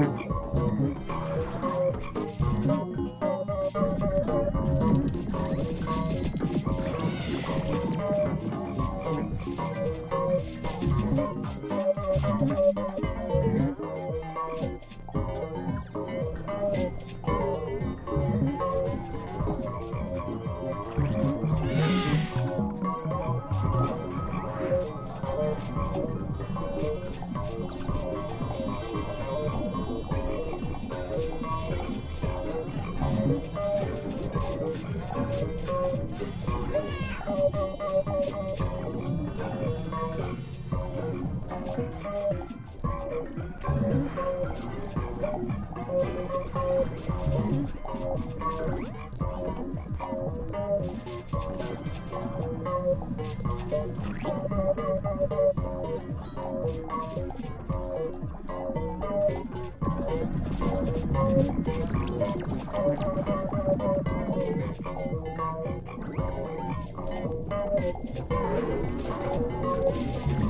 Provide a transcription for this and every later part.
这样子。Thank you.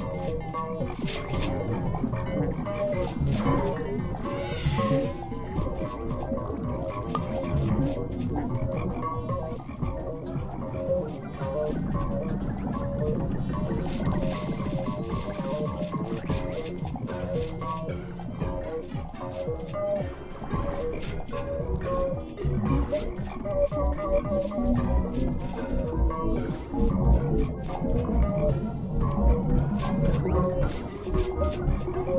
Oh, my God. Thank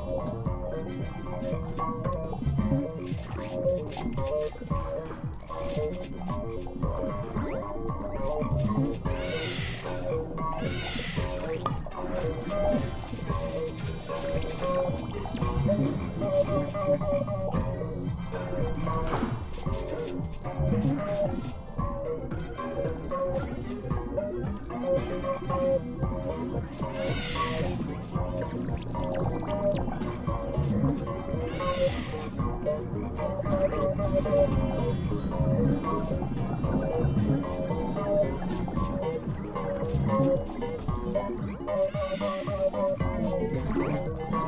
you.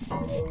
Mm-hmm.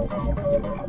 Thank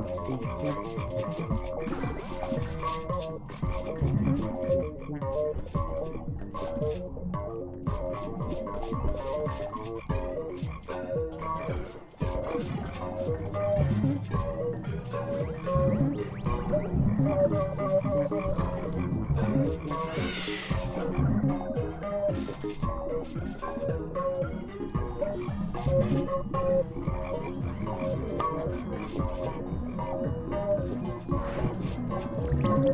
Let's dig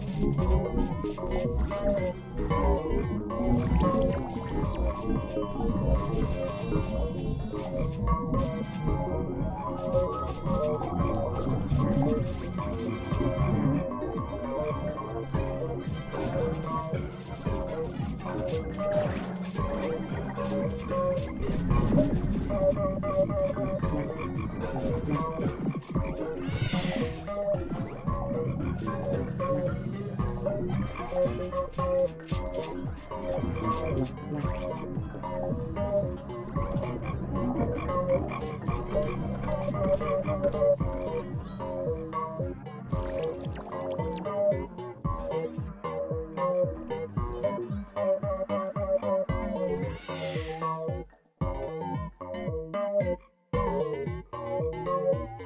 Thank